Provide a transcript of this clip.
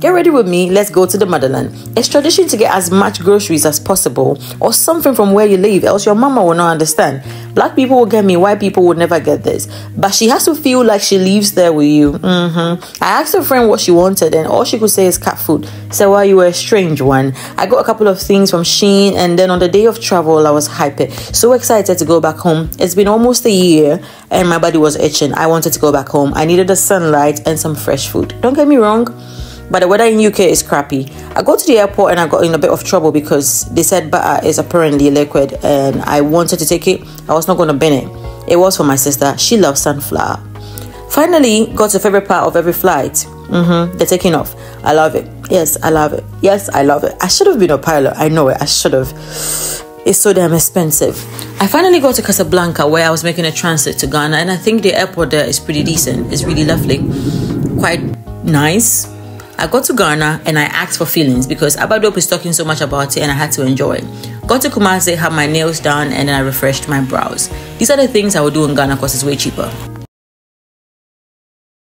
Get ready with me, let's go to the motherland. It's tradition to get as much groceries as possible or something from where you live, else your mama will not understand. Black people will get me, white people will never get this. But she has to feel like she lives there with you. Mm-hmm. I asked a friend what she wanted, and all she could say is cat food. So, well, you were a strange one. I got a couple of things from Shein, and then on the day of travel, I was hyper. So excited to go back home. It's been almost a year, and my body was itching. I wanted to go back home. I needed the sunlight and some fresh food. Don't get me wrong but the weather in UK is crappy. I go to the airport and I got in a bit of trouble because they said butter is apparently liquid and I wanted to take it. I was not going to bin it. It was for my sister. She loves sunflower. Finally, got the favorite part of every flight. Mm-hmm. The taking off. I love it. Yes, I love it. Yes, I love it. I should have been a pilot. I know it. I should have. It's so damn expensive. I finally got to Casablanca where I was making a transit to Ghana, and I think the airport there is pretty decent. It's really lovely, quite nice I got to Ghana and I asked for feelings because Abadop is talking so much about it and I had to enjoy. Got to Kumasi, had my nails done, and then I refreshed my brows. These are the things I would do in Ghana because it's way cheaper.